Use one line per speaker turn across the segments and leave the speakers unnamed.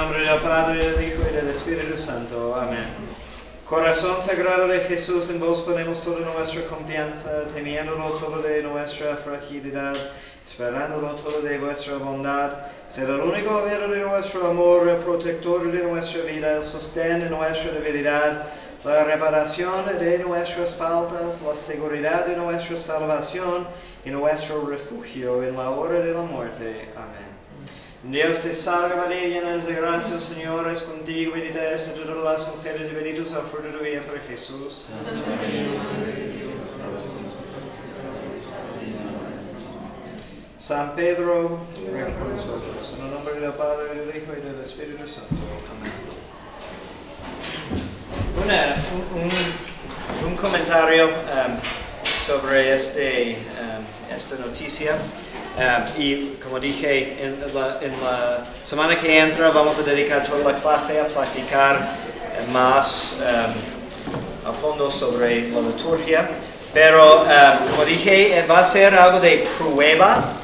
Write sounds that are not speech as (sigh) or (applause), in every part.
nombre del Padre, del Hijo y del Espíritu Santo. Amén. Corazón sagrado de Jesús, en vos ponemos toda nuestra confianza, temiéndolo todo de nuestra fragilidad, esperándolo todo de vuestra bondad. Ser el único verdadero de nuestro amor, el protector de nuestra vida, el sostén de nuestra debilidad, la reparación de nuestras faltas, la seguridad de nuestra salvación y nuestro refugio en la hora de la muerte. Amén. Dios te salve María, llena de gracia, el Señor es contigo, bendita eres entre todas las mujeres y bendito es el fruto de tu vientre Jesús. San Pedro, ruega por nosotros. En el nombre del Padre, del Hijo y del Espíritu Santo. Amén. Una- un, un- un comentario um, sobre este, um, esta noticia. Um, y como dije, en la, en la semana que entra vamos a dedicar toda la clase a practicar eh, más um, a fondo sobre la liturgia. Pero um, como dije, eh, va a ser algo de prueba.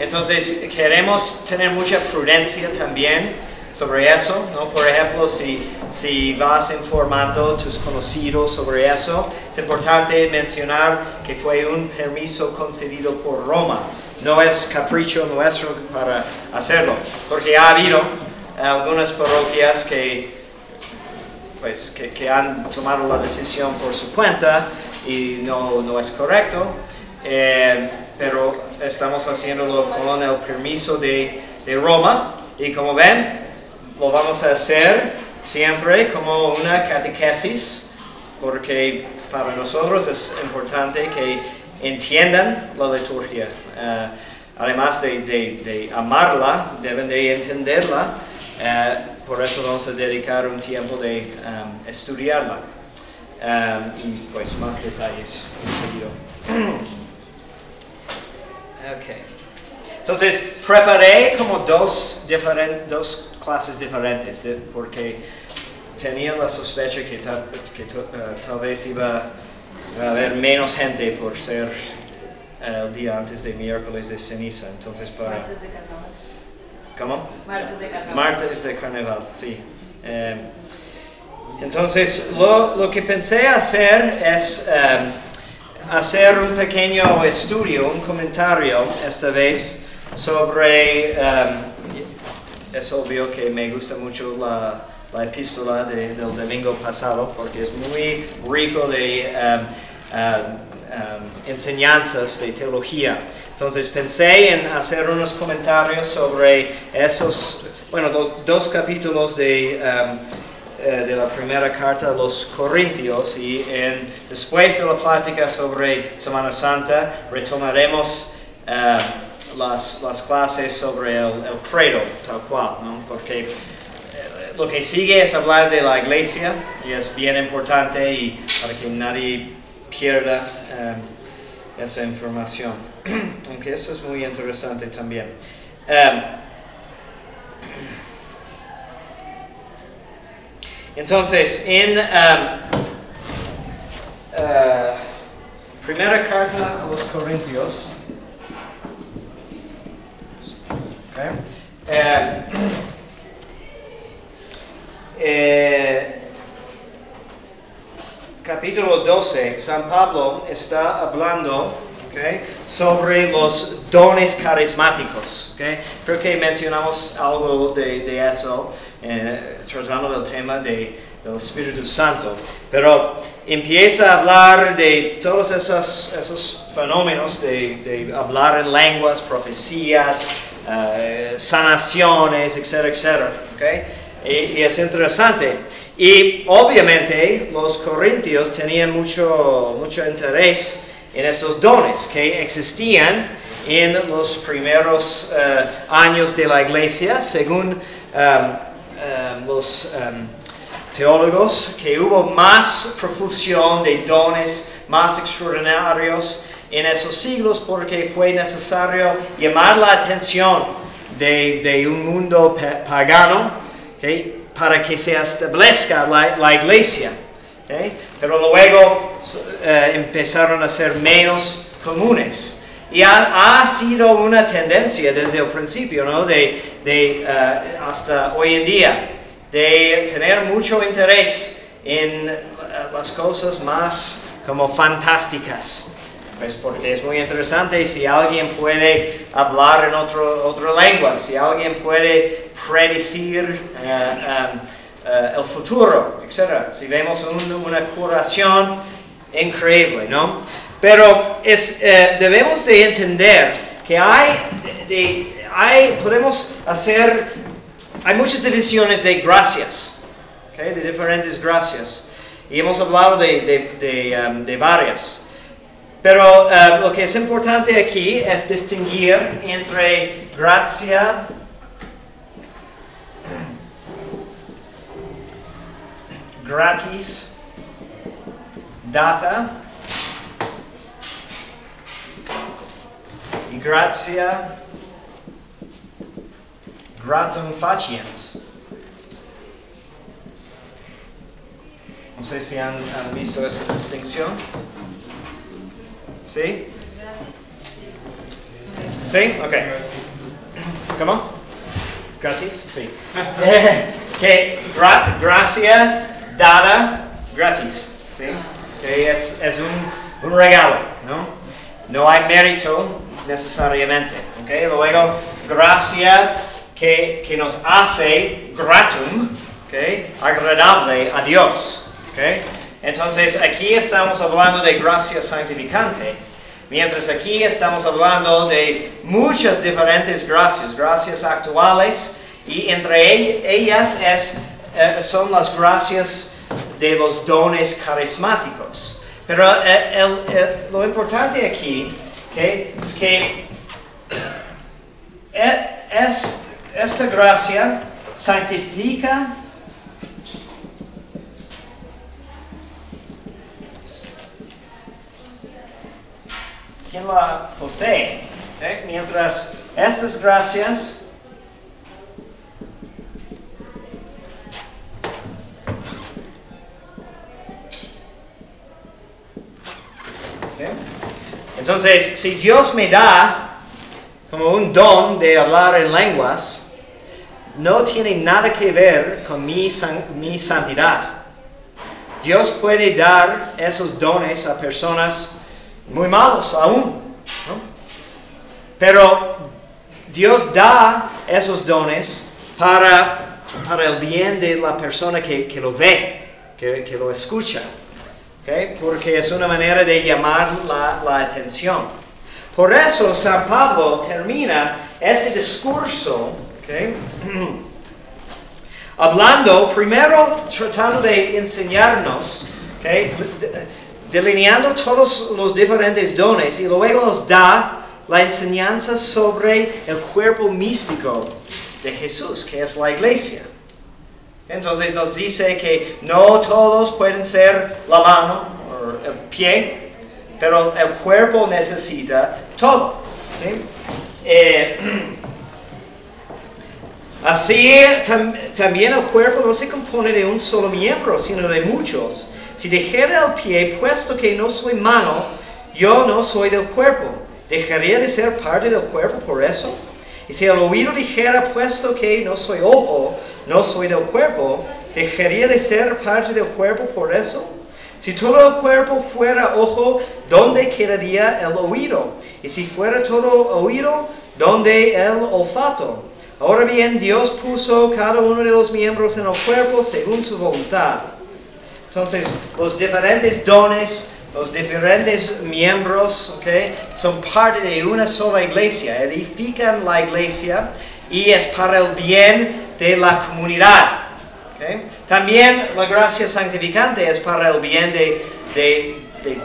Entonces queremos tener mucha prudencia también sobre eso, ¿no? Por ejemplo, si, si vas informando a tus conocidos sobre eso, es importante mencionar que fue un permiso concedido por Roma. No es capricho nuestro para hacerlo, porque ha habido algunas parroquias que, pues, que, han tomado la decisión por su cuenta y no, no es correcto. Eh, pero estamos haciéndolo con el permiso de Roma y como ven, lo vamos a hacer siempre como una catequesis porque para nosotros es importante que entiendan la liturgia. Eh, además de, de- de amarla, deben de entenderla. Eh, por eso vamos a dedicar un tiempo de um, estudiarla. Um, y pues más detalles enseguida. (clears throat) Ok. Entonces, preparé como dos, diferen- dos clases diferentes, de- porque tenía la sospecha que tal, que to- eh, tal vez iba a haber menos gente por ser eh, el día antes de miércoles de ceniza. Entonces, para...
Martes de carnaval.
¿Cómo?
Martes de carnaval.
Martes de carnaval, sí. Eh, entonces, lo, lo que pensé hacer es eh, hacer un pequeño estudio, un comentario esta vez sobre, eh, es obvio que me gusta mucho la, la epístola de- del domingo pasado porque es muy rico de eh, um, enseñanzas de teología. Entonces pensé en hacer unos comentarios sobre esos, bueno, dos, dos capítulos de, um, eh, de la primera carta a los Corintios y en- después de la plática sobre Semana Santa retomaremos eh, las, las clases sobre el, el credo, tal cual, ¿no? Porque lo que sigue es hablar de la iglesia y es bien importante y para que nadie pierda eh, esa información. (clears throat) Aunque eso es muy interesante también. Eh, entonces, en um, eh, primera carta a los Corintios, ok, (clears throat) eh, capítulo 12, San Pablo está hablando sobre los dones carismáticos. ok. Creo que mencionamos algo de, de eso, eh, tratando del tema de- del Espíritu Santo. Pero empieza a hablar de todos esos, esos fenómenos de, hablar en lenguas, profecías, eh, sanaciones, etcétera, etcétera. ok. Y, es interesante. Y obviamente los corintios tenían mucho, mucho interés en estos dones que existían en los primeros eh, años de la iglesia, según um, um, los um, teólogos, que hubo más profusión de dones más extraordinarios en esos siglos porque fue necesario llamar la atención de, un mundo pa- pagano ¿ok? para que se establezca la, la iglesia. ¿ok? Pero luego eh, empezaron a ser menos comunes. Y ha, ha sido una tendencia desde el principio, ¿no? De, de, eh, hasta hoy en día, de tener mucho interés en eh, las cosas más como fantásticas. Pues porque es muy interesante si alguien puede hablar en otro, otra lengua, si alguien puede predecir eh, um, eh, el futuro, etc. Si vemos un- una curación increíble, ¿no? Pero es, eh, debemos de entender que hay, de- hay, podemos hacer, hay muchas divisiones de gracias, ¿ok? de diferentes gracias. Y hemos hablado de, de- de, um, varias. Pero eh, lo que es importante aquí es distinguir entre gracia gratis data y gracia gratum faciens. No sé si han, han visto esa distinción. ¿Sí? See? Ok. ¿Cómo? ¿Gratis? Sí. que (laughs) gra- gracia dada gratis. See? Que es, es un, un regalo, ¿no? No hay mérito necesariamente. Okay, Luego, gracia que, que nos hace gratum, ¿ok? agradable a Dios. ¿ok? Entonces, aquí estamos hablando de gracia santificante. Mientras aquí estamos hablando de muchas diferentes gracias, gracias actuales, y entre ell- ellas es, eh, son las gracias de los dones carismáticos. Pero eh, el- lo importante aquí es que eh, es, esta gracia santifica quien la posee. ¿ok? Mientras estas gracias. Entonces, si Dios me da como un don de hablar en lenguas, no tiene nada que ver con mi, san- mi santidad. Dios puede dar esos dones a personas muy malos aún. Pero Dios da esos dones para, para el bien de la persona que, que lo ve, que, que lo escucha. ¿ok? Porque es una manera de llamar la, la atención. Por eso San Pablo termina este discurso ¿ok? (clears throat) hablando, primero tratando de enseñarnos, ¿ok? De- delineando todos los diferentes dones y luego nos da la enseñanza sobre el cuerpo místico de Jesús, que es la iglesia. Entonces nos dice que no todos pueden ser la mano o el pie, pero el cuerpo necesita todo. Eh, (clears throat) Así tam- también el cuerpo no se compone de un solo miembro, sino de muchos. Si dijera el pie, puesto que no soy mano, yo no soy del cuerpo, ¿dejaría de ser parte del cuerpo por eso? Y si el oído dijera, puesto que no soy ojo, no soy del cuerpo, ¿dejaría de ser parte del cuerpo por eso? Si todo el cuerpo fuera ojo, ¿dónde quedaría el oído? Y si fuera todo oído, ¿dónde el olfato? Ahora bien, Dios puso cada uno de los miembros en el cuerpo según su voluntad. Entonces, los diferentes dones, los diferentes miembros, ¿ok? Son parte de una sola iglesia, edifican la iglesia y es para el bien de la comunidad. ¿ok? También la gracia santificante es para el bien de, de- de- de-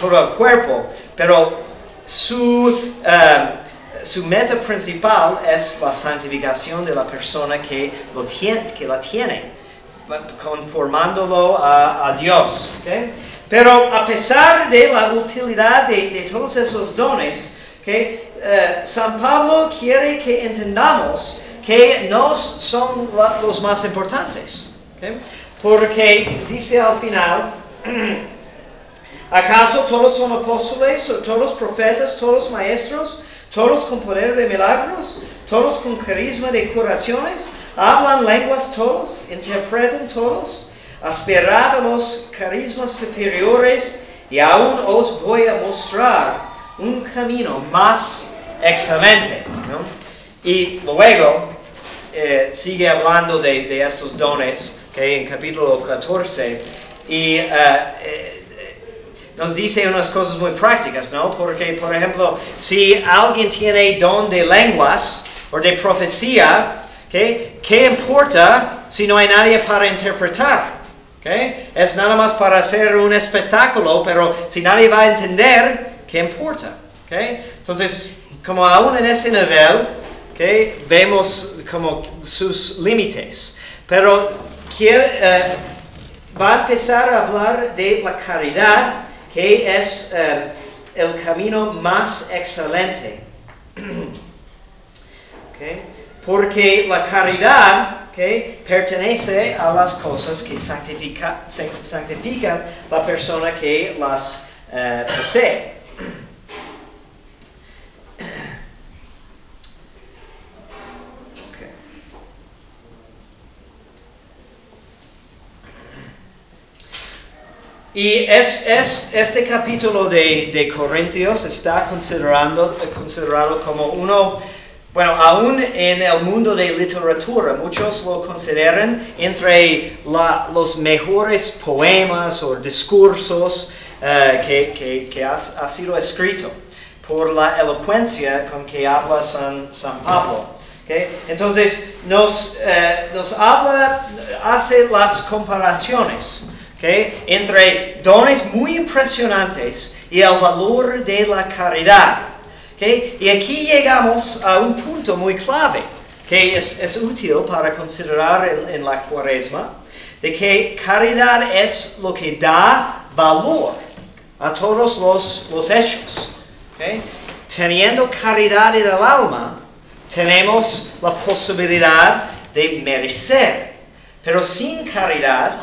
todo el cuerpo, pero su, eh, su meta principal es la santificación de la persona que, lo tiene, que la tiene conformándolo a, Dios. ¿ok? Pero a pesar de la utilidad de, todos esos dones, ¿ok? Eh, San Pablo quiere que entendamos que no son los más importantes. ¿ok? Porque dice al final, (clears throat) ¿acaso todos son apóstoles, todos profetas, todos maestros, todos con de milagros, todos con carisma de curaciones, hablan lenguas todos, interpretan todos, aspirad a los carismas superiores y aún os voy a mostrar un camino más excelente. ¿no? Y luego eh, sigue hablando de, de estos dones que en capítulo 14 y eh, eh, nos dice unas cosas muy prácticas, ¿no? Porque, por ejemplo, si alguien tiene don de lenguas o de profecía, ¿qué? ¿qué importa si no hay nadie para interpretar? ¿ok? Es nada más para hacer un espectáculo, pero si nadie va a entender, ¿qué importa? ¿ok? Entonces, como aún en ese nivel, ¿ok? vemos como sus límites. Pero quiere, eh, va a empezar a hablar de la caridad, que es eh, el camino más excelente. (clears throat) ¿ok? Porque la caridad ¿ok? pertenece a las cosas que santifica- san- santifican la persona que las eh, posee. Y es, es- este capítulo de, de Corintios está considerando, considerado como uno, bueno, aún en el mundo de literatura, muchos lo consideran entre la- los mejores poemas o discursos eh, que, que- que ha, ha sido escrito por la elocuencia con que habla San, San Pablo. ¿ok? Entonces nos, eh, nos habla, hace las comparaciones ¿ok? entre dones muy impresionantes y el valor de la caridad. ¿Ok? Y aquí llegamos a un punto muy clave que es, es útil para considerar en, en la cuaresma, de que caridad es lo que da valor a todos los, los hechos. ¿ok? Teniendo caridad en el alma, tenemos la posibilidad de merecer. Pero sin caridad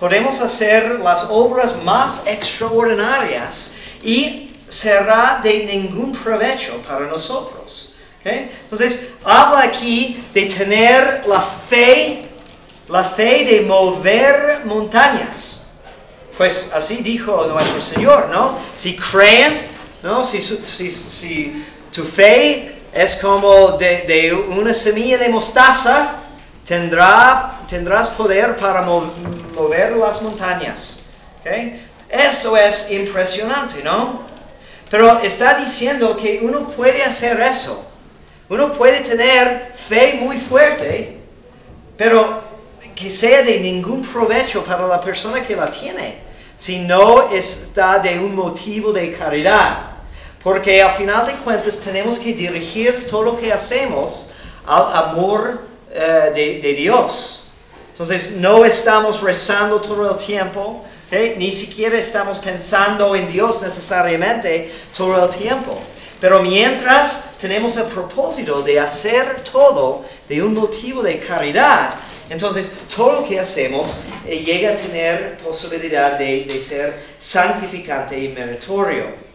podemos hacer las obras más extraordinarias y será de ningún provecho para nosotros. ¿ok? Entonces, habla aquí de tener la fe, la fe de mover montañas. Pues así dijo nuestro Señor, ¿no? Si creen, ¿no? Si, si- tu fe es como de, una semilla de mostaza, tendrá, tendrás poder para mo- mover las montañas. ¿ok? Esto es impresionante, ¿no? Pero está diciendo que uno puede hacer eso. Uno puede tener fe muy fuerte, pero que sea de ningún provecho para la persona que la tiene, si no está de un motivo de caridad. Porque al final de cuentas tenemos que dirigir todo lo que hacemos al amor eh, de, de Dios. Entonces no estamos rezando todo el tiempo, ni siquiera estamos pensando en Dios necesariamente todo el tiempo. Pero mientras tenemos el propósito de hacer todo de un motivo de caridad, entonces todo lo que hacemos eh, llega a tener posibilidad de ser santificante y meritorio.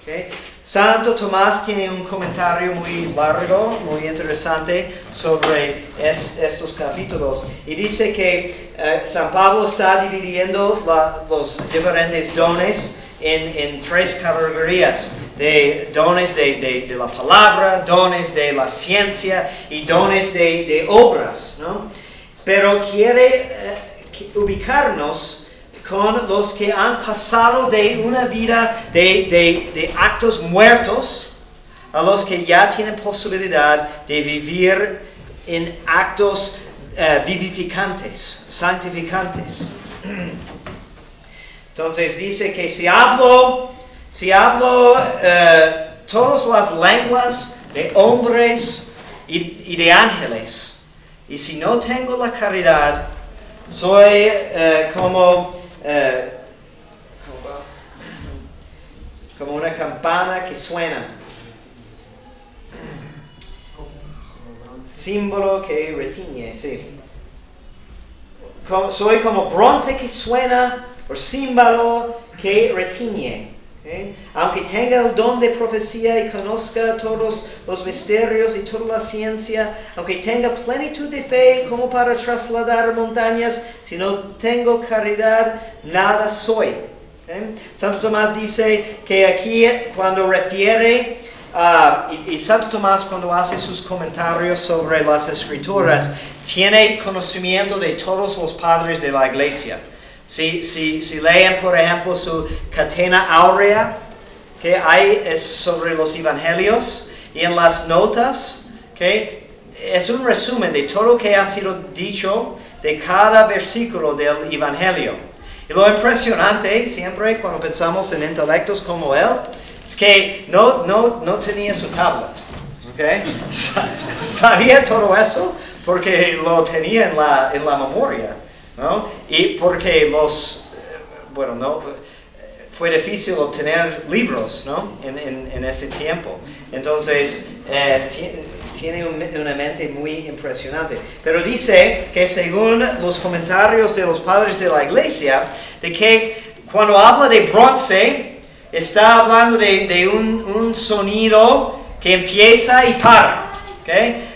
Santo Tomás tiene un comentario muy largo, muy interesante sobre es- estos capítulos y dice que eh, San Pablo está dividiendo los diferentes dones en, tres categorías, de dones de, la palabra, dones de la ciencia y dones de, obras, ¿no? Pero quiere eh, ubicarnos con los que han pasado de una vida de, de- de actos muertos a los que ya tienen posibilidad de vivir en actos eh, vivificantes, santificantes. (clears throat) Entonces dice que si hablo, si hablo eh, todas las lenguas de hombres y, y de ángeles, y si no tengo la caridad, soy eh, como, eh, como una campana que suena, símbolo que retiñe, sí. Como- soy como bronce que suena o símbolo que retiñe. ¿Ok? Aunque tenga el don de profecía y conozca todos los misterios y toda la ciencia, aunque tenga plenitud de fe como para trasladar montañas, si no tengo caridad, nada soy. ¿ok? Santo Tomás dice que aquí cuando refiere y, y Santo Tomás cuando hace sus comentarios sobre las escrituras, tiene conocimiento de todos los padres de la iglesia. Si, si, si leen, por ejemplo, su Catena Aurea, que hay es sobre los evangelios, y en las notas, que es un resumen de todo lo que ha sido dicho de cada versículo del evangelio. Y lo impresionante siempre cuando pensamos en intelectos como él, es que no, no, no tenía su tablet. ¿ok? (laughs) Sa- Sabía todo eso porque lo tenía en la, en la memoria. ¿No? Y porque los, eh, bueno, no, fue difícil obtener libros ¿no? en, en- ese tiempo. Entonces, eh, ti- tiene un- una mente muy impresionante. Pero dice que según los comentarios de los padres de la iglesia, de que cuando habla de bronce, está hablando de, de un, un sonido que empieza y para. ¿ok?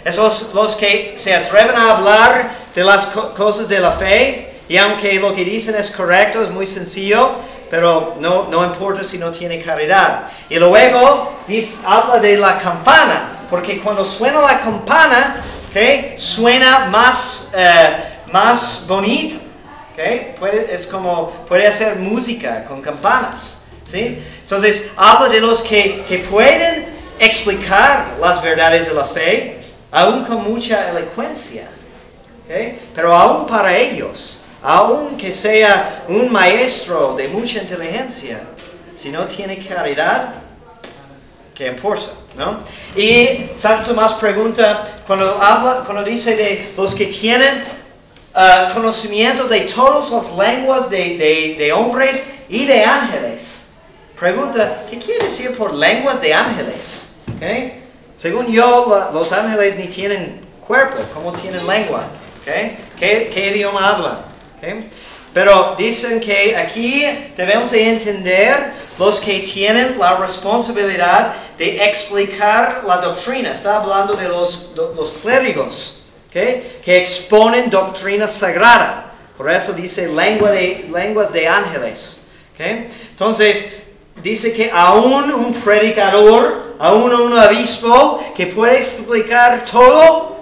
Esos los que se atreven a hablar de las co- cosas de la fe, y aunque lo que dicen es correcto, es muy sencillo, pero no, no importa si no tiene caridad. Y luego dice, habla de la campana, porque cuando suena la campana, ¿ok? suena más, eh, más bonito. ¿ok? Puede, es como, puede hacer música con campanas. ¿sí? Entonces, habla de los que, que pueden explicar las verdades de la fe, aún con mucha elocuencia. ¿Ok? Pero aún para ellos, aún que sea un maestro de mucha inteligencia, si no tiene caridad, ¿qué importa? ¿no? Y Santo Tomás pregunta, cuando, habla, cuando dice de los que tienen ah, conocimiento de todas las lenguas de, de- de hombres y de ángeles, pregunta, ¿qué quiere decir por lenguas de ángeles? ¿Ok? Según yo, los ángeles ni tienen cuerpo, como tienen lengua. ¿Ok? ¿Qué, qué idioma hablan? ¿Ok? Pero dicen que aquí debemos de entender los que tienen la responsabilidad de explicar la doctrina. Está hablando de los, clérigos que exponen doctrina sagrada. Por eso dice lenguas de ángeles. Entonces, dice que aún un predicador, aún un obispo que puede explicar todo,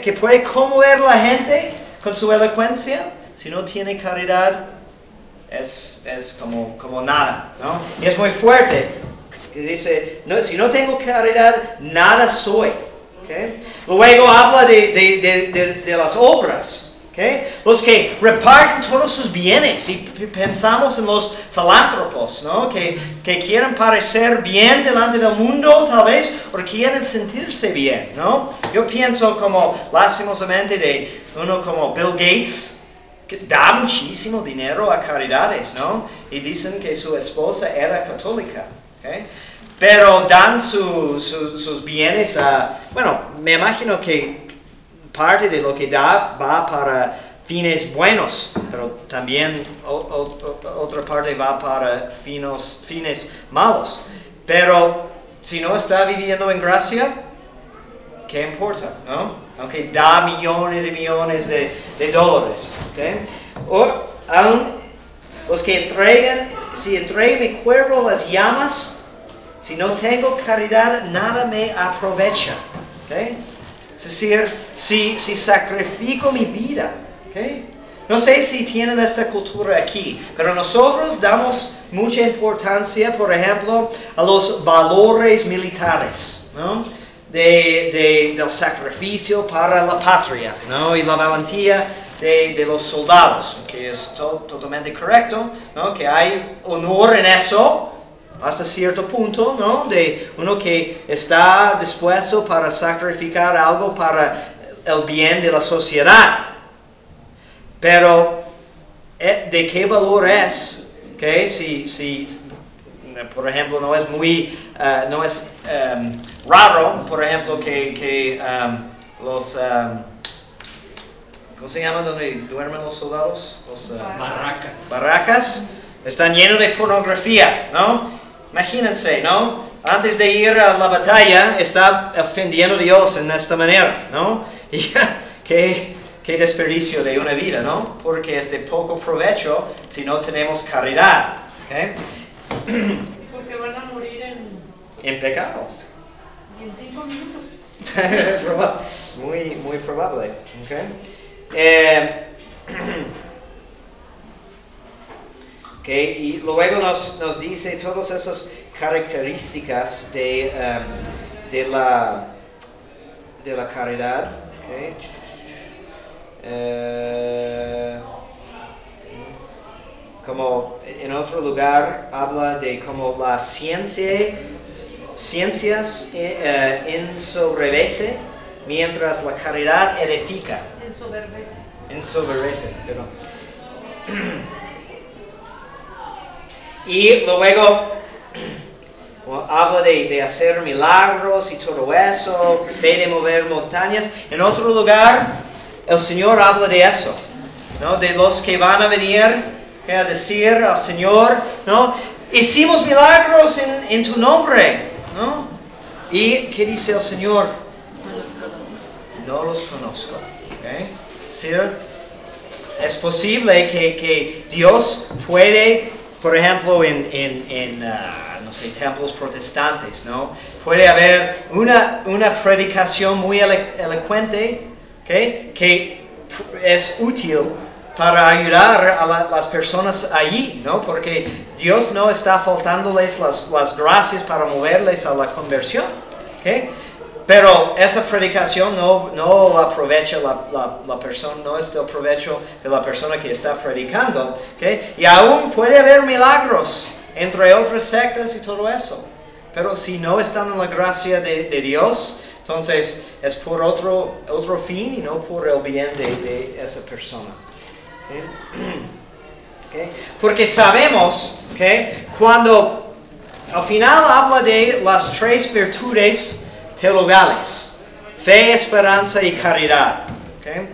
que puede conmover la gente con su elocuencia, si no tiene caridad, es, es como, como nada. ¿no? Y es muy fuerte. Dice, no, si no tengo caridad, nada soy. ¿ok? Luego habla de- de- de- de las obras. ¿Ok? Los que reparten todos sus bienes. Y pensamos en los filántropos, ¿no? que, que quieren parecer bien delante del mundo, tal vez, o quieren sentirse bien. ¿no? Yo pienso como, lastimosamente, de uno como Bill Gates, que da muchísimo dinero a caridades, ¿no? Y dicen que su esposa era católica, ¿ok? Pero dan su- su- sus bienes a, bueno, me imagino que parte de lo que da va para fines buenos, pero también otra parte va para fines malos. Pero si no está viviendo en gracia, ¿qué importa? ¿no? Aunque da millones y millones de, dólares. ¿ok? O aún los que entregan, si entrego mi cuerpo las llamas, si no tengo caridad, nada me aprovecha. ¿ok? Es decir, si, si sacrifico mi vida. ¿ok? No sé si tienen esta cultura aquí, pero nosotros damos mucha importancia, por ejemplo, a los valores militares, ¿no? De, de- del sacrificio para la patria, ¿no? Y la valentía de, de los soldados, que es to- totalmente correcto, ¿no? Que hay honor en eso, hasta cierto punto, ¿no? De uno que está dispuesto para sacrificar algo para el bien de la sociedad. Pero, eh, ¿de qué valor es? ¿ok? Si, si, por ejemplo, no es muy, eh, no es em, raro, por ejemplo, que, que em, los, em, ¿cómo se llama donde duermen los soldados? Los, eh,
Barracas.
barracas están llenos de pornografía, ¿no? Imagínense, ¿no? Antes de ir a la batalla, está ofendiendo a Dios en esta manera, ¿no? (laughs) Y qué, qué desperdicio de una vida, ¿no? Porque es de poco provecho si no tenemos caridad, ¿ok?
Porque van a morir en,
En pecado.
en cinco minutos. (laughs)
Muy, muy probable. ¿ok? Eh, (clears throat) y luego nos, nos dice todas esas características de, um, de, la, de la caridad. ok. Eh, como en otro lugar habla de como la ciencia ciencias eh, eh, ensoberbece, mientras la caridad edifica.
Ensoberbece.
Ensoberbece, perdón. (clears throat) Y luego habla de, de hacer milagros y todo eso, fe de mover montañas. En otro lugar, el Señor habla de eso, ¿no? de los que van a venir ¿ok? a decir al Señor, ¿no? hicimos milagros en, en tu nombre. ¿no? ¿Y qué dice el Señor? No los conozco. ¿ok? Sí, es posible que, que Dios puede, por ejemplo, en, en, en, ah, no sé, templos protestantes, ¿no? Puede haber una, una predicación muy elo- elocuente ¿ok? que es útil para ayudar a la- las personas allí, ¿no? Porque Dios no está faltándoles las, las gracias para moverles a la conversión, ¿ok? Pero esa predicación no, no aprovecha la, la, la persona, no es del provecho de la persona que está predicando, ¿ok? Y aún puede haber milagros entre otras sectas y todo eso. Pero si no están en la gracia de, de Dios, entonces es por otro, otro fin y no por el bien de, de esa persona. ¿ok? (clears throat) ¿Ok? Porque sabemos que cuando al final habla de las tres virtudes teologales, fe, esperanza y caridad. ¿ok?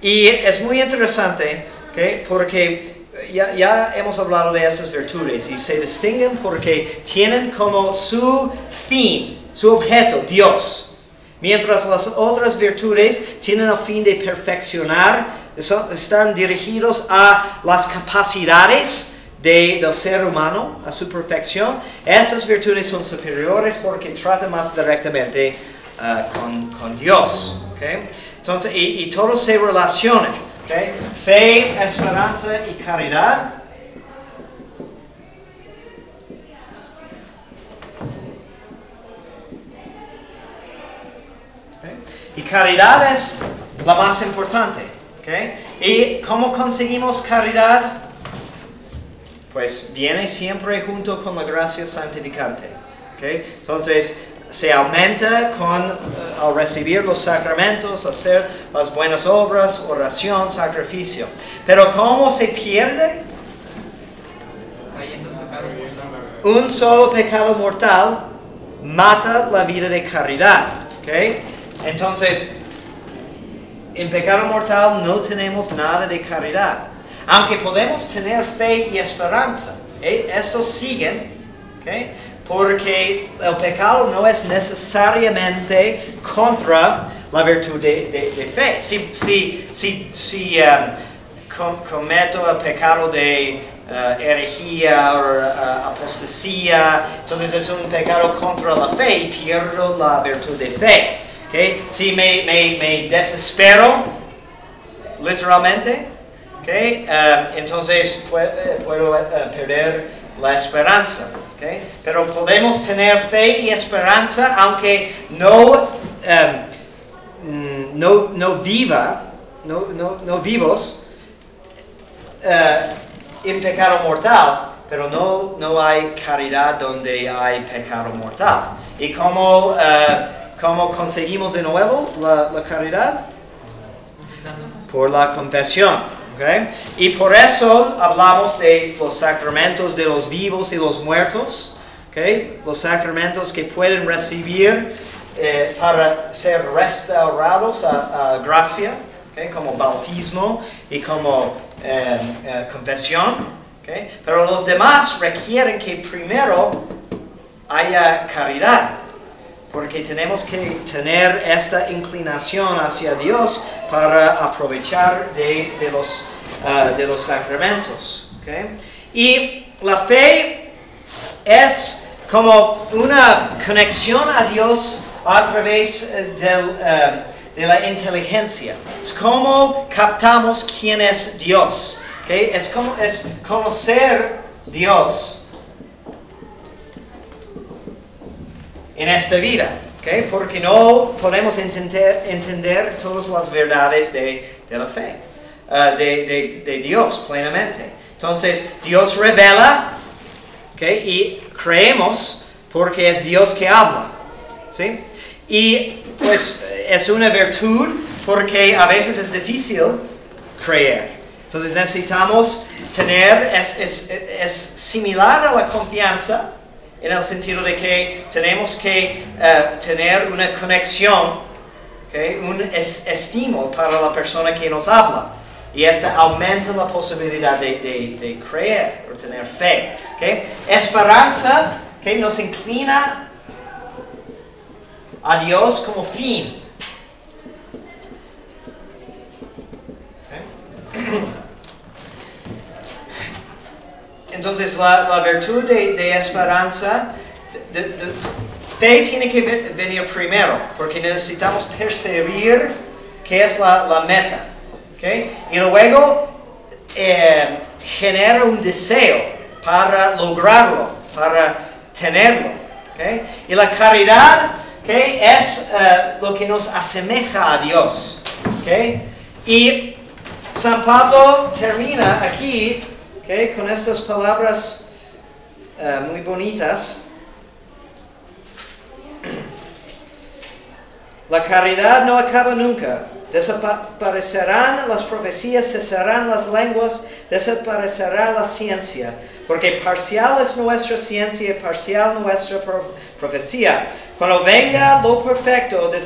Y es muy interesante ¿ok? porque ya, ya hemos hablado de esas virtudes y se distinguen porque tienen como su fin, su objeto, Dios. Mientras las otras virtudes tienen el fin de perfeccionar, son- están dirigidos a las capacidades de- del ser humano, a su perfección. Esas virtudes son superiores porque tratan más directamente ah, con, Dios. Entonces, y, y todo se relaciona. Fe, esperanza y caridad. Y caridad es la más importante. ¿Y cómo conseguimos caridad? Pues viene siempre junto con la gracia santificante. ¿ok? Entonces, se aumenta con, eh, al recibir los sacramentos, hacer las buenas obras, oración, sacrificio. Pero ¿cómo se pierde? Un solo pecado mortal mata la vida de caridad. ¿ok? Entonces, en pecado mortal no tenemos nada de caridad. Aunque podemos tener fe y esperanza. ¿eh? Estos siguen. ¿ok? Porque el pecado no es necesariamente contra la virtud de, de- de fe. Si, si, si, si um, com- cometo el pecado de uh, herejía o uh, apostasía, entonces es un pecado contra la fe y pierdo la virtud de fe. ¿ok? Si me, me, me desespero, literalmente, ¿ok? Um, entonces eh, puedo eh, perder la esperanza. ¿ok? Pero podemos tener fe y esperanza aunque no, um, mm, no, no viva, no, no, no vivos eh, en pecado mortal, pero no, no hay caridad donde hay pecado mortal. ¿Y cómo, eh, cómo conseguimos de nuevo la, la caridad? por la confesión. ¿Ok? Y por eso hablamos de los sacramentos de los vivos y los muertos. ¿ok? Los sacramentos que pueden recibir eh, para ser restaurados a, a gracia, ¿ok? como bautismo y como eh, eh, confesión. Pero los demás requieren que primero haya caridad, porque tenemos que tener esta inclinación hacia Dios para aprovechar de, los, ah, de los sacramentos. Y la fe es como una conexión a Dios a través eh, del, eh, de la inteligencia. Es como captamos quién es Dios. Es como es conocer Dios en esta vida. ¿Ok? Porque no podemos entender, entender todas las verdades de, de la fe, eh, de, de- de Dios plenamente. Entonces, Dios revela ¿ok? y creemos porque es Dios que habla. ¿sí? Y pues es una virtud porque a veces es difícil creer. Entonces necesitamos tener, es, es- es similar a la confianza en el sentido de que tenemos que eh, tener una conexión, ¿ok? un es- estímulo para la persona que nos habla. Y esto aumenta la posibilidad de, de- de creer o tener fe. ¿ok? Esperanza que nos inclina a Dios como fin. (clears throat) Entonces la, virtud de, esperanza, fe tiene que ve- venir primero, porque necesitamos percibir qué es la, meta. ¿ok? Y luego eh, genera un deseo para lograrlo, para tenerlo. ¿ok? Y la caridad ¿ok? es eh, lo que nos asemeja a Dios. Y San Pablo termina aquí con estas palabras eh, muy bonitas. La caridad no acaba nunca. Desaparecerán las profecías, cesarán las lenguas, desaparecerá la ciencia. Porque parcial es nuestra ciencia y parcial nuestra prof- profecía. Cuando venga lo perfecto, eh,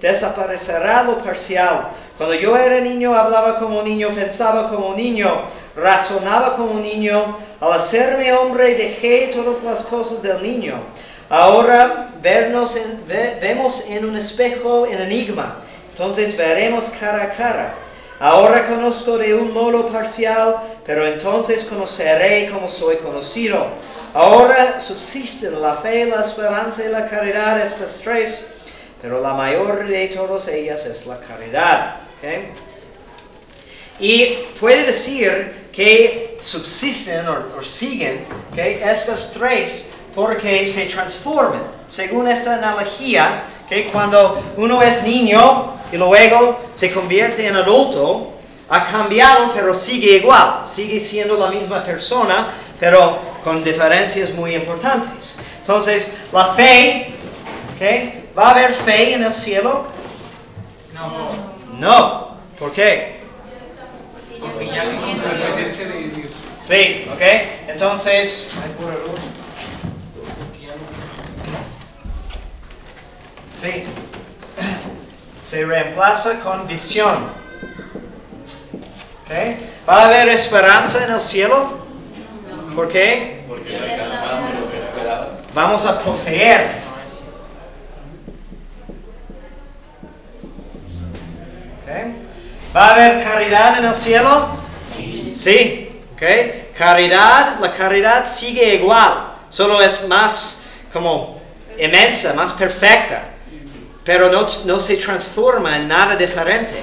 desaparecerá lo parcial. Cuando yo era niño, hablaba como niño, pensaba como niño, razonaba como niño. Al hacerme hombre, dejé todas las cosas del niño. Ahora vernos en- ve- vemos en un espejo en enigma, entonces veremos cara a cara. Ahora conozco de un modo parcial, pero entonces conoceré como soy conocido. Ahora subsisten la fe, la esperanza y la caridad, estas tres, pero la mayor de todas ellas es la caridad. ¿ok? Y puede decir que subsisten o, siguen ¿ok? estas tres porque se transforman. Según esta analogía, que cuando uno es niño y luego se convierte en adulto, ha cambiado pero sigue igual, sigue siendo la misma persona, pero con diferencias muy importantes. Entonces, la fe. ¿va a haber fe en el cielo?
No,
No. ¿Por qué?
Porque ya vimos la presencia de Dios.
Sí, ¿ok? Entonces. Sí. Se reemplaza con visión. ¿Ok? ¿Va a haber esperanza en el cielo? ¿Por qué?
Porque alcanzamos lo que esperaba.
Vamos a poseer. ¿Ok? ¿Va a haber caridad en el cielo? Sí. ¿Ok? Caridad, la caridad sigue igual, solo es más como inmensa, más perfecta, pero no, no se transforma en nada diferente.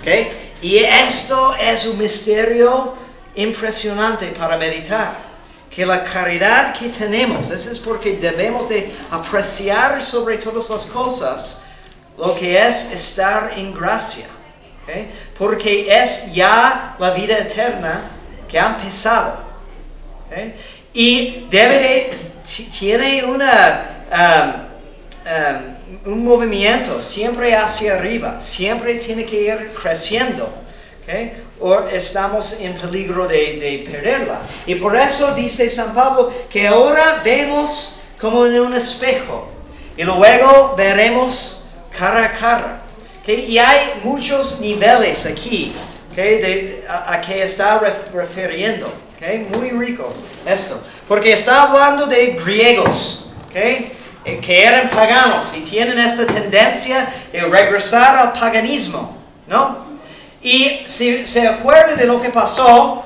¿Ok? Y esto es un misterio impresionante para meditar. Que la caridad que tenemos, eso es porque debemos de apreciar sobre todas las cosas lo que es estar en gracia. ¿Ok? Porque es ya la vida eterna que ha empezado. ¿ok? Y debe de, ti- tiene una, um, um, un movimiento siempre hacia arriba, siempre tiene que ir creciendo. ¿ok? O estamos en peligro de, de perderla. Y por eso dice San Pablo que ahora vemos como en un espejo y luego veremos cara a cara. ¿Ok? Y hay muchos niveles aquí ¿ok? de, a, a que está ref- refiriendo. ¿ok? Muy rico esto. Porque está hablando de griegos. Eh, que eran paganos y tienen esta tendencia de regresar al paganismo, ¿no? Y si se acuerdan de lo que pasó.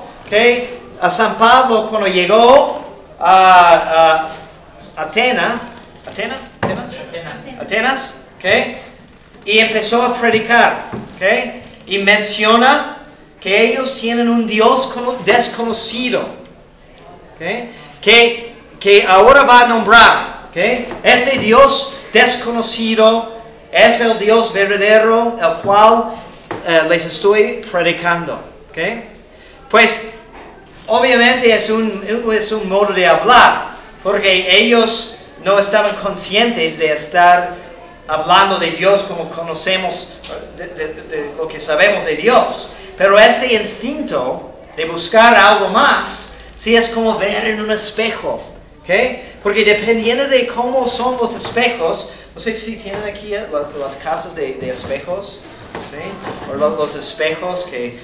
A San Pablo cuando llegó a, a Atena, ¿Atena? ¿Atenas? Atenas, ¿ok? Y empezó a predicar, ¿ok? Y menciona que ellos tienen un Dios cono- desconocido, ¿ok? Que, que ahora va a nombrar, ¿ok? Este Dios desconocido es el Dios verdadero, el cual eh, les estoy predicando, ¿ok? Pues obviamente es un, es un modo de hablar, porque ellos no estaban conscientes de estar hablando de Dios como conocemos, de, de- de lo que sabemos de Dios. Pero este instinto de buscar algo más, sí es como ver en un espejo, ¿ok? Porque dependiendo de cómo son los espejos, no sé si tienen aquí eh, la- las casas de, de espejos, ¿sí? O lo- los espejos que,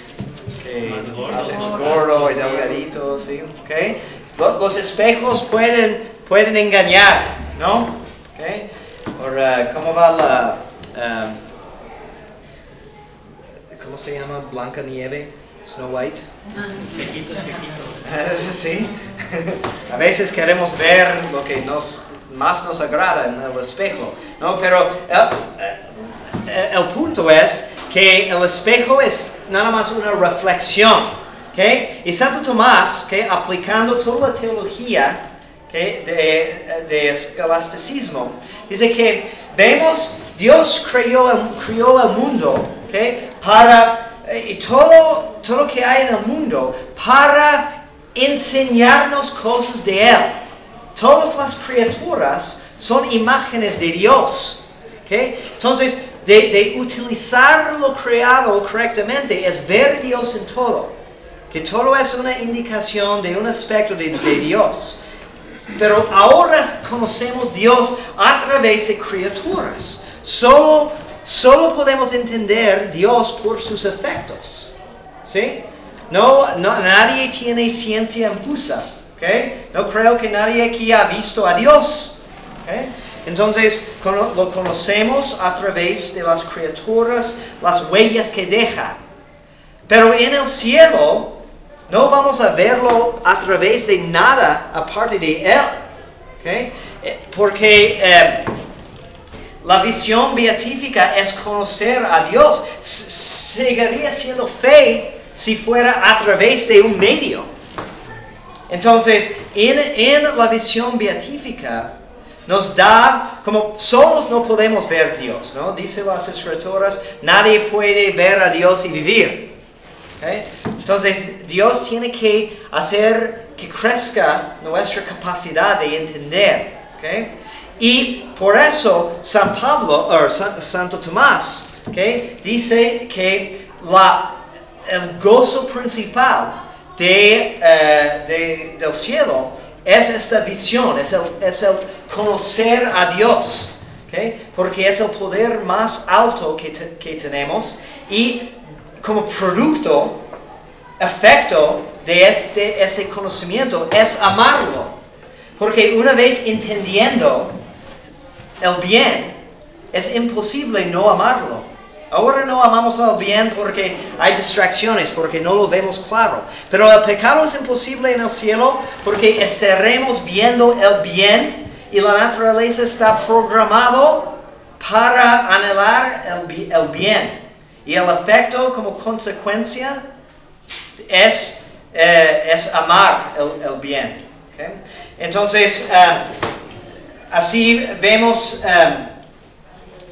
que
Más gordo.
y delgadito, ¿sí? ¿ok? Lo- Los espejos pueden, pueden engañar, ¿no? ¿Ok? O, uh, ¿Cómo va la... um, ¿Cómo se llama? Blanca Nieve, Snow White.
Espejitos, (laughs) espejitos.
sí. (laughs) A veces queremos ver lo que nos, más nos agrada en el espejo, ¿no? Pero el, el- el punto es que el espejo es nada más una reflexión, ¿ok? Y Santo Tomás, ¿ok? Aplicando toda la teología ¿ok? de, de escolasticismo, dice que vemos, Dios creó el, creó el mundo, ¿ok? Para, eh, y todo, todo lo que hay en el mundo, para enseñarnos cosas de Él. Todas las criaturas son imágenes de Dios. Entonces, de, de utilizar lo creado correctamente es ver Dios en todo. Que todo es una indicación de un aspecto de, de Dios. Pero ahora conocemos Dios a través de criaturas. Solo, solo podemos entender Dios por sus efectos. ¿Sí? No, no, nadie tiene ciencia infusa. ¿ok? No creo que nadie aquí ha visto a Dios. ¿ok? Entonces lo conocemos a través de las criaturas, las huellas que deja. Pero en el cielo no vamos a verlo a través de nada aparte de Él. Eh, Porque eh, la visión beatífica es conocer a Dios. Seguiría siendo fe si fuera a través de un medio. Entonces, en, en la visión beatífica nos da, como solos no podemos ver Dios, ¿no? Dice las escrituras, nadie puede ver a Dios y vivir. Entonces, Dios tiene que hacer que crezca nuestra capacidad de entender. Y por eso San Pablo, o San- Santo Tomás, dice que el gozo principal eh, de- del cielo es esta visión, es el, es el conocer a Dios, porque es el poder más alto que, que tenemos y como producto, efecto de este, ese conocimiento es amarlo. Porque una vez entendiendo el bien, es imposible no amarlo. Ahora no amamos al bien porque hay distracciones, porque no lo vemos claro. Pero el pecado es imposible en el cielo porque estaremos viendo el bien y la naturaleza está programado para anhelar el, bi- el bien. Y el efecto como consecuencia es, eh, es amar el, bien. Entonces, eh, así vemos, eh,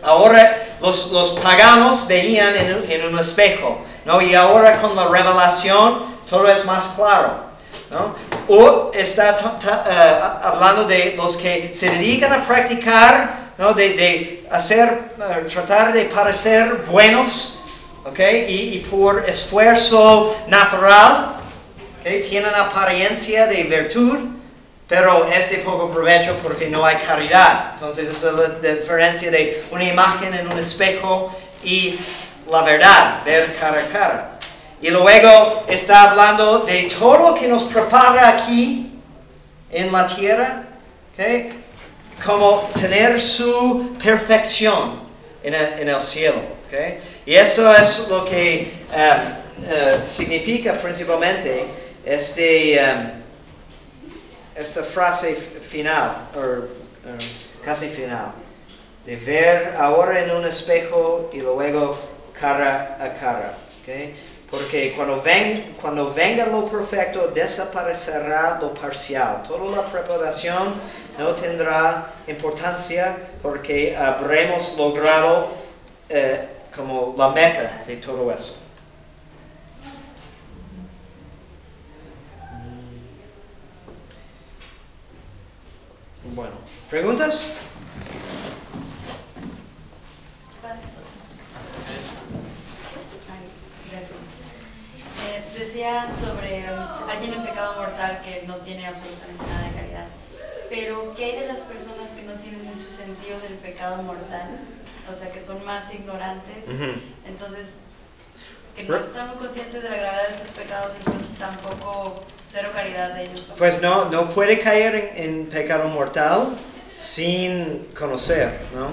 ahora los, los paganos veían en, un- espejo, ¿no? y ahora con la revelación todo es más claro. ¿no? O está eh, hablando de los que se dedican a practicar, ¿no? de, de hacer, tratar de parecer buenos, ¿ok? y, y por esfuerzo natural, ¿ok? tienen apariencia de virtud, pero es de poco provecho porque no hay caridad. Entonces esa es la diferencia de una imagen en un espejo y la verdad, ver cara a cara. Y luego está hablando de todo lo que nos prepara aquí en la tierra, ¿ok? como tener su perfección en el, en el cielo. ¿ok? Y eso es lo que eh, eh, significa principalmente este, eh, esta frase final, o eh, casi final, de ver ahora en un espejo y luego cara a cara. ¿ok? Porque cuando, ven, cuando venga lo perfecto, desaparecerá lo parcial. Toda la preparación no tendrá importancia porque habremos logrado eh, como la meta de todo eso. Bueno, ¿preguntas?
Eh, decía sobre alguien en pecado mortal que no tiene absolutamente nada de caridad. Pero, ¿qué hay de las personas que no tienen mucho sentido del pecado mortal? O sea, que son más ignorantes. Entonces, que no están muy conscientes de la gravedad de sus pecados, entonces tampoco cero caridad de ellos. tampoco.
Pues no, no puede caer en, en pecado mortal sin conocer, ¿no?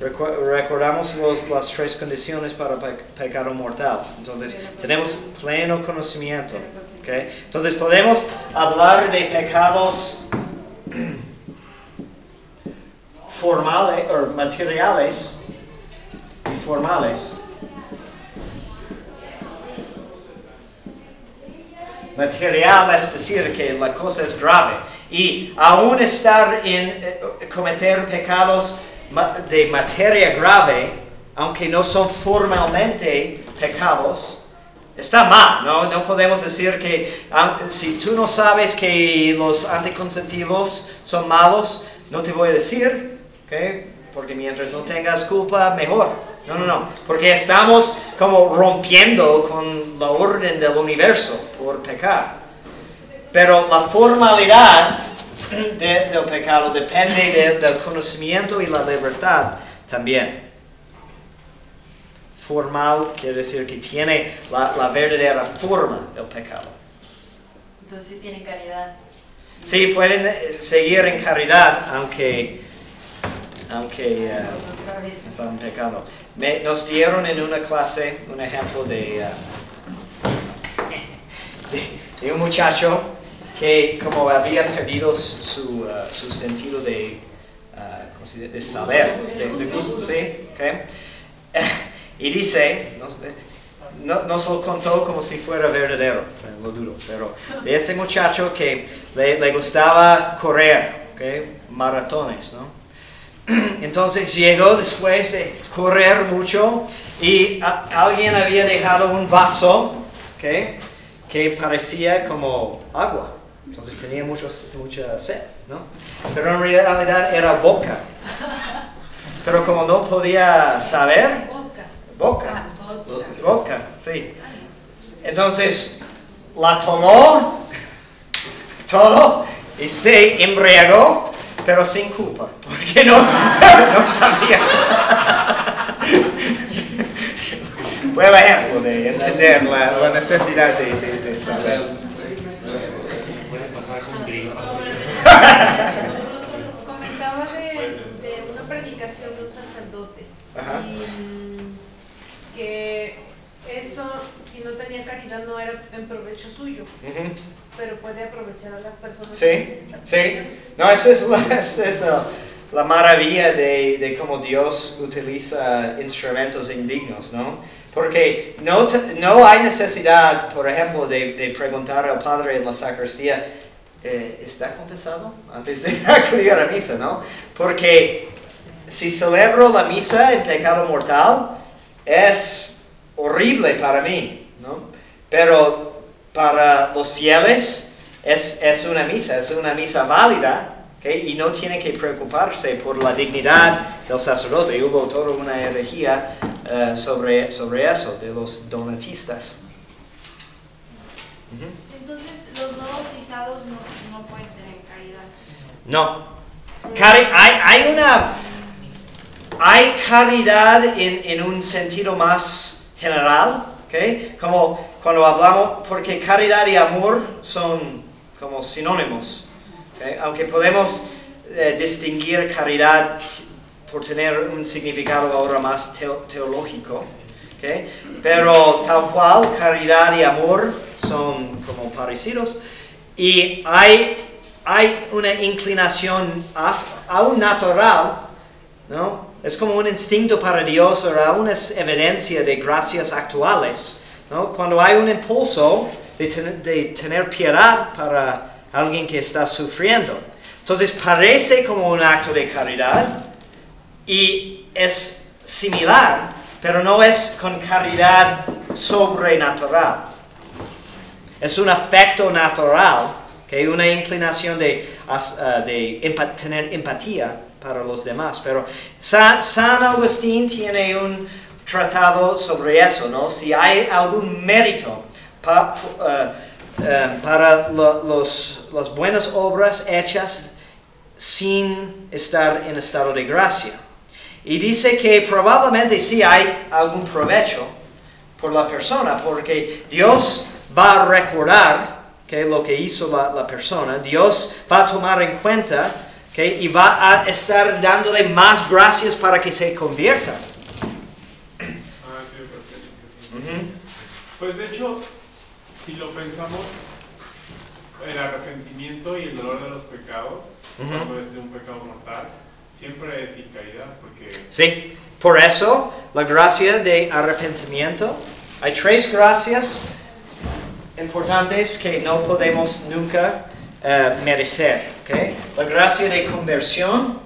Recordamos los- las tres condiciones para pe- pecado mortal. Entonces, tenemos pleno conocimiento. ¿ok? Entonces, podemos hablar de pecados (clears throat) formales o materiales y formales. material es decir que la cosa es grave y aún estar en eh, cometer pecados de materia grave aunque no son formalmente pecados está mal no no podemos decir que si tú no sabes que los anticonceptivos son malos no te voy a decir ¿ok? porque mientras no tengas culpa mejor no, no, no, porque estamos como rompiendo con la orden del universo por pecar. Pero la formalidad de- del pecado depende de- del conocimiento y la libertad también. Formal quiere decir que tiene la, la verdadera forma del pecado.
Entonces tienen caridad.
Sí, pueden eh, seguir en caridad aunque, aunque eh,
Cosas graves.
están pecando. Me- nos dieron en una clase un ejemplo de, ah, (laughs) de, de un muchacho que como había perdido su, ah, su sentido de, de saber, de, gusto, ¿sí? ¿ok? (laughs) Y dice, no, no, nos lo contó como si fuera verdadero, eh, lo dudo, pero de este muchacho que le, le gustaba correr, ¿ok? maratones, ¿no? (clears throat) Entonces llegó después de correr mucho y a- alguien había dejado un vaso ¿ok? que parecía como agua. Entonces tenía mucho, mucha sed, ¿no? Pero en realidad era boca. Pero como no podía saber,
Vodka.
boca.
Ah.
Boca, sí. Entonces la tomó todo y se embriagó, pero sin culpa, porque no, (laughs) no sabía. El ejemplo de entender la, la necesidad de, de- de saber.
Comentaba de, de una predicación de un sacerdote y mm, que eso, si no tenía caridad, no era en provecho suyo,
Ujú.
Pero puede aprovechar a las personas
Sí,
que
sí. No, esa es la, (laughs) esa es la- la maravilla de, de cómo Dios utiliza instrumentos indignos, ¿no? Porque no, no hay necesidad, por ejemplo, de, de preguntar al padre en la sacristía, eh, ¿está confesado? Antes de (laughs) acudir a misa, ¿no? Porque si celebro la misa en pecado mortal, es horrible para mí, ¿no? Pero para los fieles es, es una misa, es una misa válida, ¿ok? Y no tiene que preocuparse por la dignidad del sacerdote. Hubo toda una herejía eh, sobre, sobre eso, de los donatistas. Ujú.
Entonces, los no bautizados no, no pueden tener caridad.
No. Cari- hay, hay una. Hay caridad en, en un sentido más general, ¿ok? Como cuando hablamos, porque caridad y amor son como sinónimos, ¿ok? Aunque podemos eh, distinguir caridad por tener un significado ahora más teo- teológico, ¿ok? pero tal cual caridad y amor son como parecidos y hay, hay una inclinación aún natural, ¿no? Es como un instinto para Dios o es evidencia de gracias actuales, ¿no? Cuando hay un impulso de, ten- de tener piedad para alguien que está sufriendo. Entonces parece como un acto de caridad y es similar, pero no es con caridad sobrenatural. Es un afecto natural, que una inclinación de, ah, de tener empatía para los demás. Pero San, San Agustín tiene un tratado sobre eso, ¿no? Si hay algún mérito ah, ah, para lo- los, las buenas obras hechas sin estar en estado de gracia. Y dice que probablemente sí hay algún provecho por la persona, porque Dios va a recordar que lo que hizo la, persona, Dios va a tomar en cuenta y va a estar dándole más gracias para que se convierta.
Ah, sí, perfecto.
Ujú.
Pues de hecho, si lo pensamos, el arrepentimiento y el dolor de los pecados,
Ujú.
cuando es de un pecado mortal, siempre es sin caridad, porque
Sí, por eso la gracia de arrepentimiento, hay tres gracias importantes que no podemos nunca eh, merecer. ¿ok? La gracia de conversión,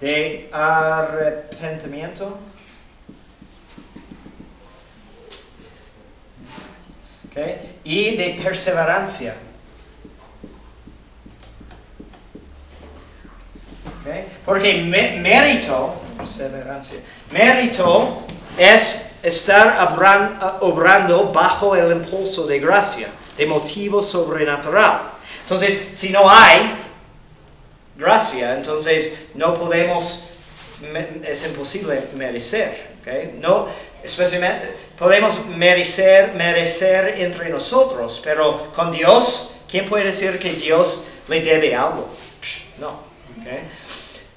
de arrepentimiento, y de perseverancia. Porque mé- mérito, perseverancia, mérito es estar obran- obrando bajo el impulso de gracia, de motivo sobrenatural. Entonces, si no hay gracia, entonces no podemos, es imposible merecer. No, especialmente, podemos merecer, merecer entre nosotros, pero con Dios, ¿quién puede decir que Dios le debe algo? No. ¿ok?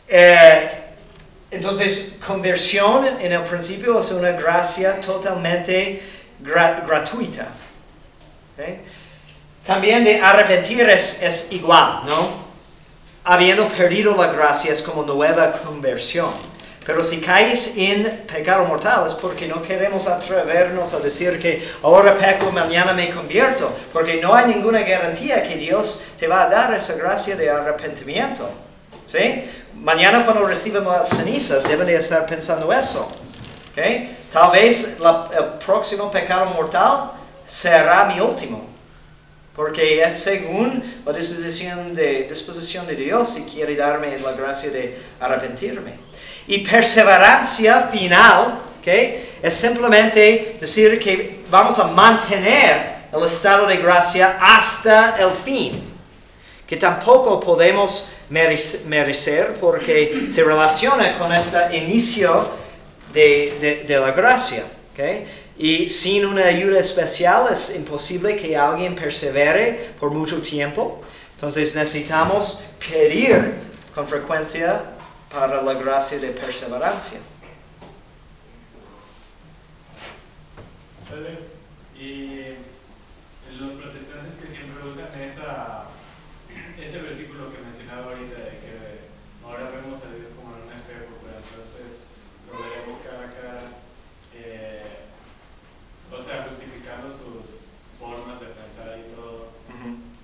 Eh, entonces, conversión en el principio es una gracia totalmente gra- gratuita. ¿ok? También de arrepentir es, es igual, ¿no? Habiendo perdido la gracia es como nueva conversión. Pero si caes en pecado mortal es porque no queremos atrevernos a decir que ahora peco, mañana me convierto, porque no hay ninguna garantía que Dios te va a dar esa gracia de arrepentimiento. ¿Sí? Mañana cuando reciben las cenizas deben de estar pensando eso. ¿ok? Tal vez el próximo pecado mortal será mi último. Porque es según la disposición de, disposición de Dios si quiere darme la gracia de arrepentirme. Y perseverancia final, ¿ok? Es simplemente decir que vamos a mantener el estado de gracia hasta el fin que tampoco podemos merec- merecer porque se relaciona con este inicio de, de- la gracia. ¿ok? Y sin una ayuda especial es imposible que alguien persevere por mucho tiempo. Entonces necesitamos pedir con frecuencia para la gracia de perseverancia
los protestantes que siempre usan esa, ese versículo que mencionaba ahorita de que ahora vemos a Dios como en un espejo, pero entonces lo veremos cara a cara, eh, o sea, justificando sus formas de pensar y todo.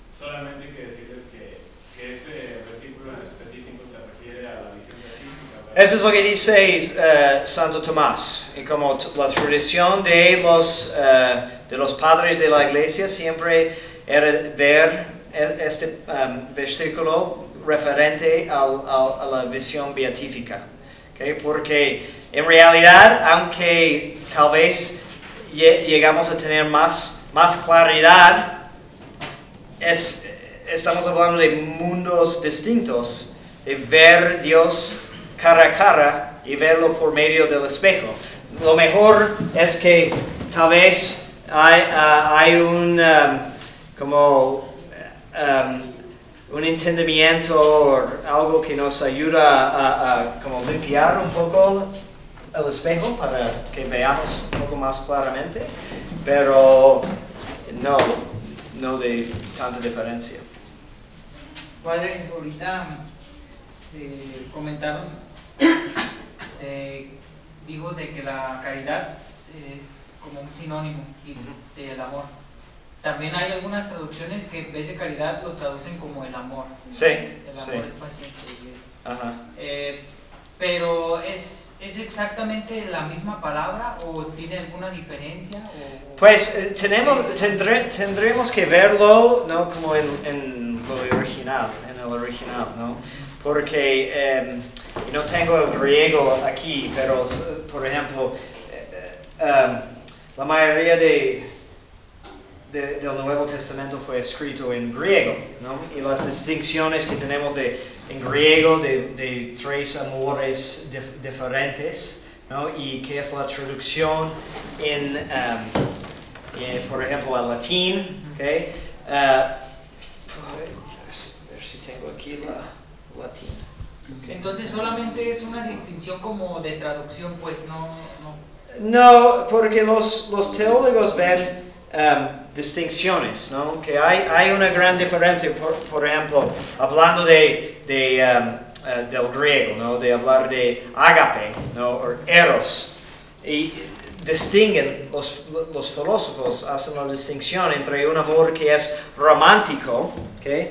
Solamente hay que decirles que, que ese versículo en específico se refiere a la visión beatífica. ¿verdad?
Eso es lo que dice eh, Santo Tomás. Y como la tradición de los, eh, de los padres de la iglesia siempre era ver e- este um, versículo referente al- al- a la visión beatífica. ¿ok? Porque en realidad, aunque tal vez lle- llegamos a tener más, más claridad, es, estamos hablando de mundos distintos, de ver Dios cara a cara y verlo por medio del espejo. Lo mejor es que tal vez hay, ah, hay un um, como um, un entendimiento o algo que nos ayuda a, a como limpiar un poco el espejo para que veamos un poco más claramente, pero no, no de tanta diferencia.
Padre, ahorita eh, comentaron, (coughs) eh, dijo de que la caridad es como un sinónimo del amor. También hay algunas traducciones que en vez de caridad lo traducen como el amor.
Sí,
El amor
sí.
es paciente.
Ajá.
Eh, pero ¿es, ¿es exactamente la misma palabra o tiene alguna diferencia? O, o-
Pues eh, tenemos, tendré- tendremos que verlo ¿no? como en, en lo original, en el original, ¿no? Porque eh, no tengo el griego aquí, pero por ejemplo, eh, eh, um, la mayoría de, de- del Nuevo Testamento fue escrito en griego, ¿no? Y las distinciones que tenemos de, en griego de, de tres amores dif- diferentes, ¿no? Y qué es la traducción en, um, eh, por ejemplo, al latín, ¿ok? Ah, a ver si tengo aquí la latín. ¿ok?
Entonces solamente es una distinción como de traducción, pues no... no
No, porque los, los teólogos ven um, distinciones, ¿no? Que hay, hay una gran diferencia, por, por ejemplo, hablando de, de, um, eh, del griego, ¿no? De hablar de agape, ¿no? O eros. Y distinguen, los, los filósofos hacen la distinción entre un amor que es romántico, ¿ok?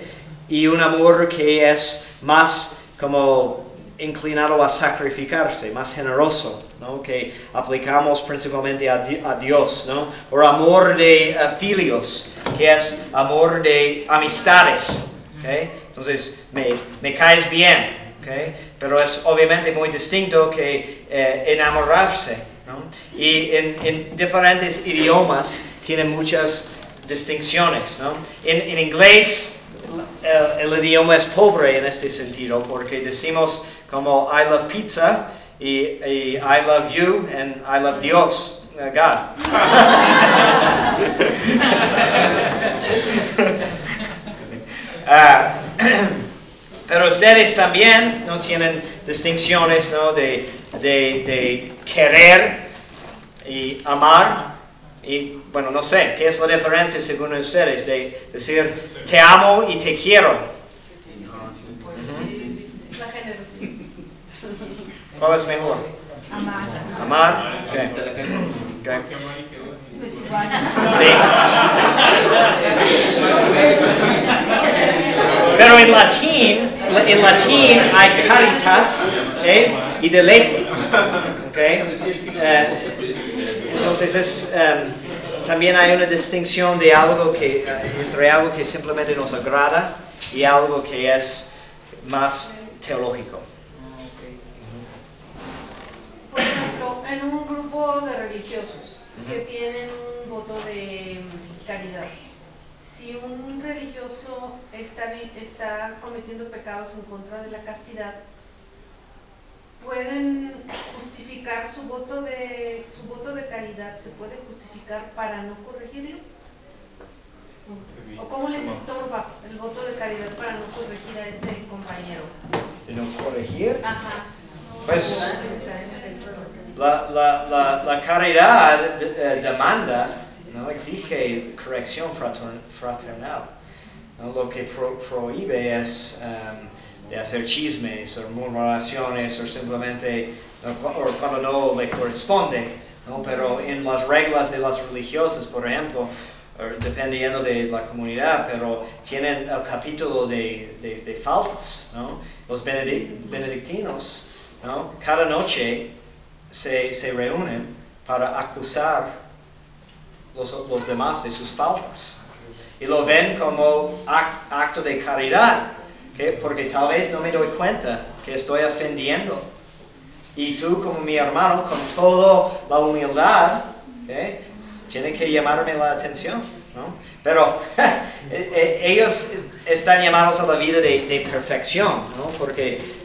Y un amor que es más como inclinado a sacrificarse, más generoso, ¿no? que aplicamos principalmente a, Di- a Dios, ¿no? o amor de eh, filios, que es amor de amistades. ¿ok? Entonces, me, me caes bien, ¿ok? pero es obviamente muy distinto que eh, enamorarse. ¿no? Y en, en diferentes idiomas tienen muchas distinciones. En, en inglés el, el idioma es pobre en este sentido porque decimos como I love pizza y, y I love you and I love Dios, uh, God. (laughs) Ah, (clears throat) pero ustedes también no tienen distinciones ¿no? de, de, de querer y amar. Y bueno, no sé, ¿qué es la diferencia según ustedes de decir te amo y te quiero?
La generosidad.
¿Cuál es mejor?
Amar.
Amar. Ok, ok.
Pues igual.
Sí. Pero en latín, en latín hay caritas ¿ok? y deleite. ¿ok? Eh, entonces es, em, también hay una distinción de algo que, eh, entre algo que simplemente nos agrada y algo que es más teológico.
Ah, ok.
Por ejemplo, en un grupo de religiosos que tienen un voto de caridad, si un religioso está, está cometiendo pecados en contra de la castidad, pueden justificar su voto de su voto de caridad, se puede justificar para no corregirlo. ¿O cómo les estorba el voto de caridad para no corregir a ese compañero?
¿De no corregir?
Ajá.
Pues la, la, la, la caridad eh, demanda, ¿no? exige corrección frater- fraternal. ¿no? Lo que pro- prohíbe es em, de hacer chismes o murmuraciones o simplemente ¿no? O cuando no le corresponde. ¿no? Pero en las reglas de las religiosas, por ejemplo, dependiendo de la comunidad, pero tienen el capítulo de, de- de faltas. ¿no? Los benedic- benedictinos ¿no? cada noche se, se reúnen para acusar los, los demás de sus faltas. Y lo ven como ac- acto de caridad, ¿ok? porque tal vez no me doy cuenta que estoy ofendiendo. Y tú como mi hermano, con toda la humildad, ¿ok? tienen que llamarme la atención. ¿no? Pero eh, (laughs) eh, ellos están llamados a la vida de, de perfección, ¿no? porque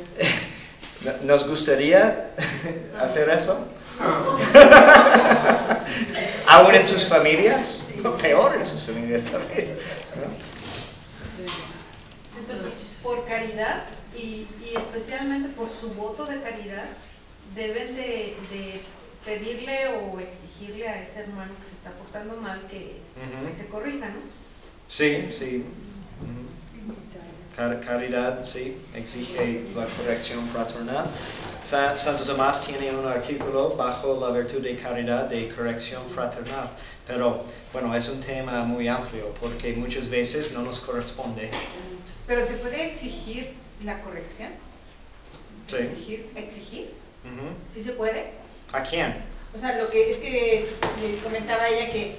¿Nos gustaría (laughs) hacer eso? (laughs) ¿Aún en sus familias? Peor en sus familias tal vez.
Entonces, por caridad y, y especialmente por su voto de caridad, deben de, de pedirle o exigirle a ese hermano que se está portando mal que, que se corrija, ¿no?
Sí, sí. Ujú. Car- Caridad, sí, exige la corrección fraternal. Sa- Santo Tomás tiene un artículo bajo la virtud de caridad de corrección fraternal, pero bueno, es un tema muy amplio porque muchas veces no nos corresponde.
Pero se puede exigir la corrección.
Sí.
Exigir, exigir, sí se puede.
¿A quién?
O sea, lo que es que le comentaba ella que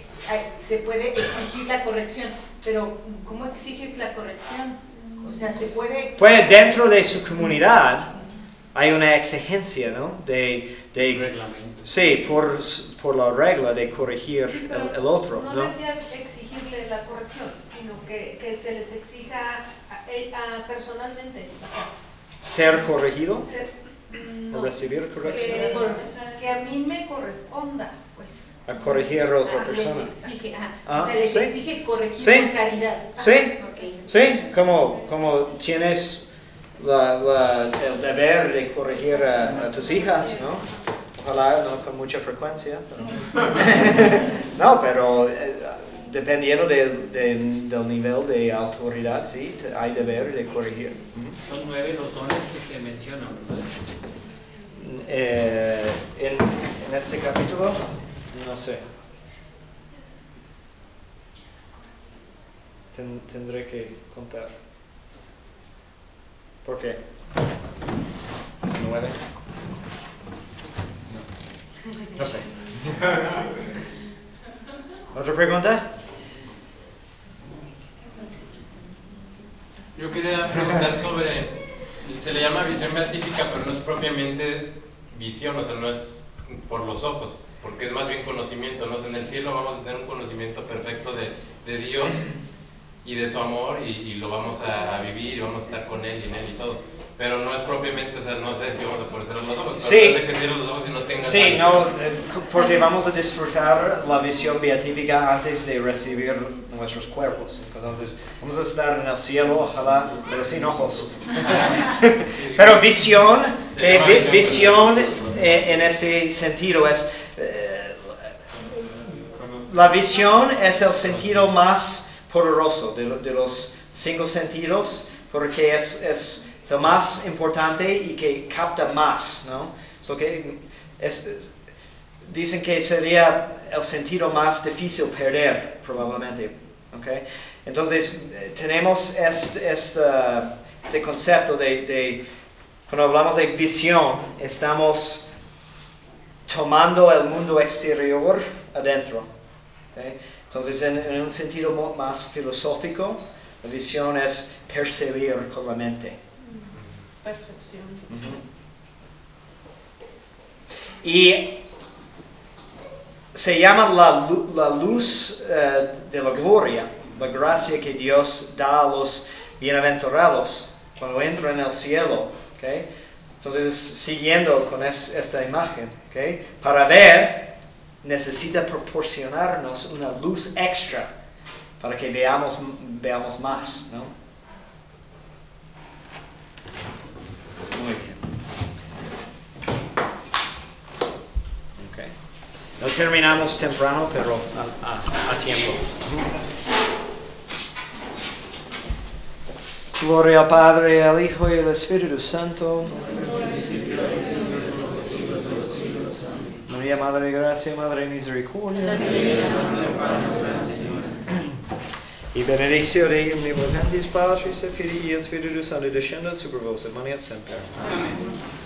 se puede exigir la corrección, pero ¿cómo exiges la corrección? O sea, se puede.
Pues dentro de su comunidad hay una exigencia, ¿no? De, de
reglamento.
sí, por, por la regla de corregir
Sí,
el, el otro,
no
¿no?
decía exigirle la corrección, sino que, que se les exija a- a- personalmente. O
Ser corregido
ser- mm,
o
no,
recibir corrección.
que, que a mí me corresponda, pues.
A corregir a otra
Ah,
persona.
Les exige, ah,
Ah,
o sea, les
sí.
exige corregir
Sí.
con caridad. Ah,
Sí.
ok.
Sí, como, como tienes la- la- el deber de corregir a, a tus hijas, ¿no? Ojalá no con mucha frecuencia. pero- (laughs) no, pero eh, dependiendo del- del- del nivel de autoridad, sí, te- hay deber de corregir.
Son nueve los dones que se mencionan, ¿verdad?
Eh, en, en este capítulo, no sé. Ten- tendré que contar. ¿Por qué? No. No sé. ¿Otra pregunta?
Yo quería preguntar sobre, se le llama visión beatífica, pero no es propiamente visión, o sea, no es por los ojos, porque es más bien conocimiento, ¿no? En el cielo vamos a tener un conocimiento perfecto de, de Dios y de su amor y, y lo vamos a, a vivir y vamos a estar con Él y en Él y todo. Pero no es propiamente, o sea, no sé si vamos a poder cerrar los ojos, pero
Sí.
parece que los ojos y no tengas
Sí, no, eh, porque vamos a disfrutar la visión beatífica antes de recibir nuestros cuerpos. Entonces, vamos a estar en el cielo, ojalá, pero sin ojos. (laughs) pero visión, eh,
visión
eh, en ese sentido es... la visión es el sentido más poderoso de, de los cinco sentidos porque es, es, es el más importante y que capta más, ¿no? So que es- dicen que sería el sentido más difícil perder, probablemente. ¿ok? Entonces, eh, tenemos este, esta- este concepto de, de- cuando hablamos de visión, estamos tomando el mundo exterior adentro. ¿ok? Entonces, en, en un sentido más filosófico, la visión es percibir con la mente.
Percepción.
Y se llama la, la luz eh, de la gloria, la gracia que Dios da a los bienaventurados cuando entran en el cielo. ¿ok? Entonces, siguiendo con es- esta imagen, para ver, necesita proporcionarnos una luz extra para que veamos, veamos más. Muy bien. Ok. No terminamos temprano, pero a- a tiempo. Gloria al Padre, al Hijo y al Espíritu Santo. María, Madre de Gracia, Madre Misericordia. Y benedictio Dei omnipotentis Patris et Filii et Spiritus Sancti descendat super vos et manet semper.
Amén.